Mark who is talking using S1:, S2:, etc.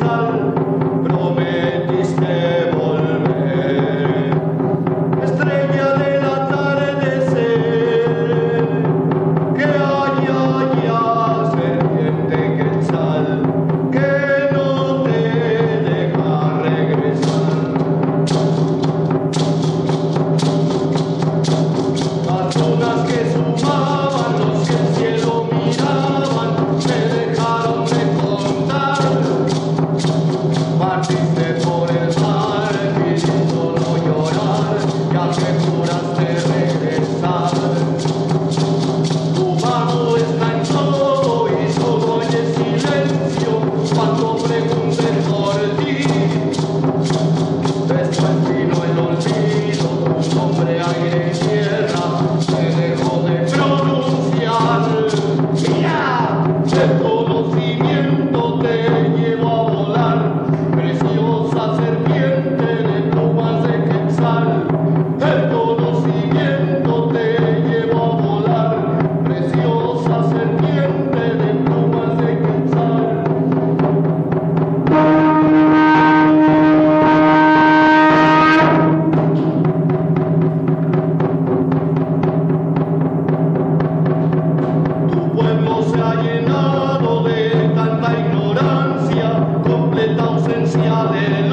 S1: passar Yeah. llenado de tanta ignorancia, completa ausencia de